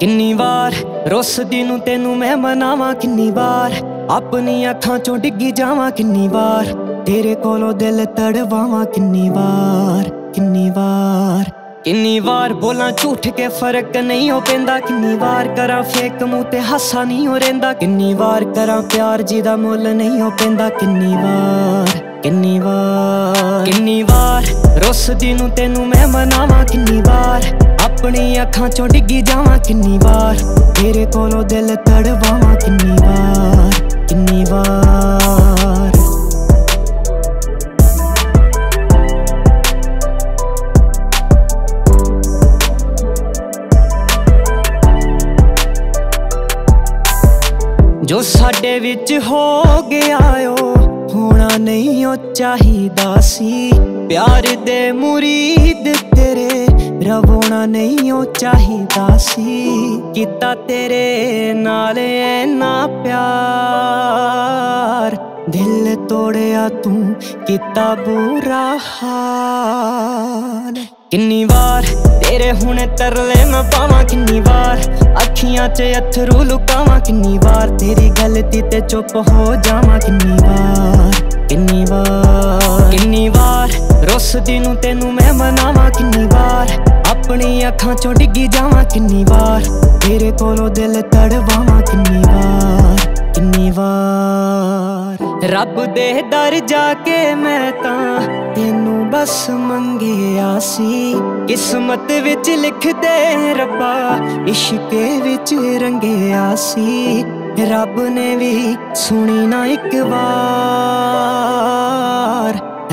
ਕਿੰਨੀ ਵਾਰ? ਰੁੱਸਦੀ ਨੂੰ ਤੈਨੂੰ ਮੈਂ ਮਨਾਵਾਂ ਕਿੰਨੀ ਵਾਰ? ਆਪਣੀ ਅੱਖਾਂ ਚੋਂ ਡਿੱਗੀ ਜਾਵਾਂ ਕਿੰਨੀ ਵਾਰ? ਤੇਰੇ ਕੋਲੋਂ ਦਿਲ ਤੜਵਾਵਾਂ ਕਿੰਨੀ ਵਾਰ? ਕਿੰਨੀ ਵਾਰ? ਕਿੰਨੀ ਵਾਰ ਬੋਲਾਂ ਝੂਠ ਕੇ ਫ਼ਰਕ ਨਹੀਂ ਹੋ ਪੈਂਦਾ? ਕਿੰਨੀ ਵਾਰ ਕਰਾਂ ਫੇਕ ਮੂੰਹ ਤੇ ਹਾਸਾ ਨਹੀਂ ਹੋ ਰਹਿੰਦਾ? ਕਿੰਨੀ ਵਾਰ ਕਰਾਂ ਪਿਆਰ ਜੀ ਦਾ ਮੁੱਲ ਨਹੀਂ ਹੋ ਪੈਂਦਾ? ਕਿੰਨੀ ਵਾਰ? ਕਿੰਨੀ ਵਾਰ? ਕਿੰਨੀ ਵਾਰ? ਰੁੱਸਦੀ ਨੂੰ ਤੈਨੂੰ ਮੈਂ ਮਨਾਵਾਂ ਕਿੰਨੀ ਵਾਰ? ਆਪਣੀ ਅੱਖਾਂ ਚੋਂ ਡਿੱਗੀ ਜਾਵਾਂ ਕਿੰਨੀ ਵਾਰ? ਤੇਰੇ ਕੋਲੋਂ ਦਿਲ ਤੜਵਾਵਾਂ ਕਿੰਨੀ ਵਾਰ? ਕਿੰਨੀ ਵਾਰ? ਜੋ ਸਾਡੇ ਵਿੱਚ ਹੋ ਗਿਆ ਓ ਹੋਣਾ ਨਹੀਂ ਉਹ ਚਾਹੀਦਾ ਸੀ। ਪਿਆਰ ਦੇ ਮੁਰੀਦ ਤੇਰੇ, ਰਵੋਣਾ ਨਹੀਂ ਉਹ ਚਾਹੀਦਾ ਸੀ। ਕੀਤਾ ਤੇਰੇ ਨਾਲ ਐਨਾ ਪਿਆਰ, ਦਿਲ ਤੋੜਿਆ ਤੂੰ, ਕੀਤਾ ਬੁਰਾ ਹਾਲ। ਕਿੰਨੀ ਵਾਰ ਤੇਰੇ ਹੁਣ ਤਰਲੇ ਮੈਂ ਪਾਵਾਂ, ਕਿੰਨੀ ਵਾਰ ਅੱਖੀਆਂ 'ਚ ਅਥਰੂ ਲੁਕਾਵਾਂ ਕਿੰਨੀ ਵਾਰ? ਤੇਰੀ ਗਲਤੀ ਤੇ ਚੁੱਪ ਹੋ ਜਾਵਾਂ ਕਿੰਨੀ ਵਾਰ? ਕਿੰਨੀ ਵਾਰ? ਕਿੰਨੀ ਵਾਰ? ਰੁੱਸਦੀ ਨੂੰ ਤੈਨੂੰ ਮੈਂ ਮਨਾਵਾਂ ਕਿੰਨੀ ਵਾਰ? ਆਪਣੀ ਅੱਖਾਂ 'ਚੋਂ ਡਿੱਗੀ ਜਾਵਾਂ ਕਿੰਨੀ ਵਾਰ? ਤੇਰੇ ਕੋਲੋਂ ਦਿਲ ਤੜਵਾਵਾਂ ਕਿੰਨੀ ਵਾਰ? ਕਿੰਨੀ ਵਾਰ? ਰੱਬ ਦੇ ਦਰ ਜਾ ਕੇ ਮੈਂ ਤਾਂ ਤੈਨੂੰ ਬਸ ਮੰਗਿਆ ਸੀ ਕਿਸਮਤ ਵਿੱਚ ਲਿਖਦੇ ਰੱਬਾ, ਇਸ਼ਕੇ ਵਿੱਚ ਰੰਗਿਆ ਸੀ ਰੱਬ ਨੇ ਵੀ ਸੁਣੀ ਨਾ ਇੱਕ ਵਾਰ,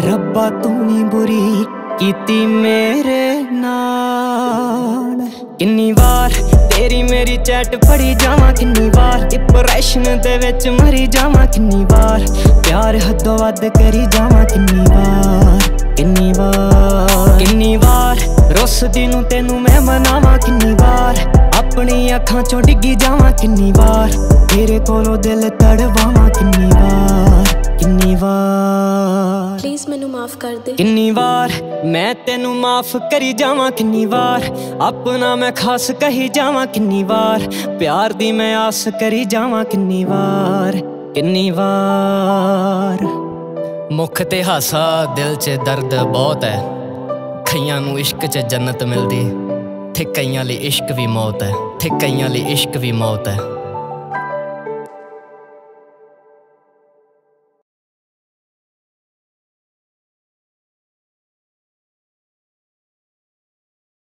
ਰੱਬਾ ਤੂੰ ਵੀ ਬੁਰੀ ਕੀਤੀ ਮੇਰੇ ਨਾਲ। ਕਿੰਨੀ ਵਾਰ ਤੇਰੀ ਮੇਰੀ ਚੈਟ ਫੜੀ ਜਾਵਾਂ, ਕਿੰਨੀ ਵਾਰ ਡਿਪਰੈਸ਼ਨ ਦੇ ਵਿੱਚ ਮਰੀ ਜਾਵਾਂ, ਕਿੰਨੀ ਵਾਰ। ਪਿਆਰ ਹੱਦੋਂ ਵੱਧ ਕਰੀ ਜਾਵਾਂ, ਕਿੰਨੀ ਵਾਰ। ਕਿੰਨੀ ਵਾਰ ਕਿੰਨੀ ਵਾਰ ਰੁੱਸਦੀ ਨੂੰ ਤੈਨੂੰ ਮੈਂ ਮਨਾਵਾਂ ਕਿੰਨੀ ਵਾਰ ਆਪਣੀ ਅੱਖਾਂ ਚੋਂ ਡਿੱਗੀ ਜਾਵਾਂ ਕਿੰਨੀ ਵਾਰ ਤੇਰੇ ਕੋਲੋਂ ਦਿਲ ਤੜਵਾਵਾਂ ਕਿੰਨੀ ਵਾਰ ਕਿੰਨੀ ਵਾਰ ਪਲੀਜ਼ ਮੈਨੂੰ ਮਾਫ ਕਰ ਦੇ ਕਿੰਨੀ ਵਾਰ ਮੈਂ ਤੈਨੂੰ ਮਾਫ ਕਰੀ ਜਾਵਾਂ ਕਿੰਨੀ ਵਾਰ ਆਪਣਾ ਮੈਂ ਖਾਸ ਕਹੀ ਜਾਵਾਂ ਕਿੰਨੀ ਵਾਰ ਪਿਆਰ ਦੀ ਮੈਂ ਆਸ ਕਰੀ ਜਾਵਾਂ ਕਿੰਨੀ ਵਾਰ ਕਿੰਨੀ ਵਾਰ ਮੁਖ ਤੇ ਹਾਸਾ, ਦਿਲ 'ਚ ਦਰਦ ਬਹੁਤ ਹੈ। ਕਈਆਂ ਨੂੰ ਇਸ਼ਕ 'ਚ ਜੰਨਤ ਮਿਲਦੀ, ਤੇ ਕਈਆਂ ਲਈ ਇਸ਼ਕ ਵੀ ਮੌਤ ਹੈ, ਤੇ ਕਈਆਂ ਲਈ ਇਸ਼ਕ ਵੀ ਮੌਤ ਹੈ।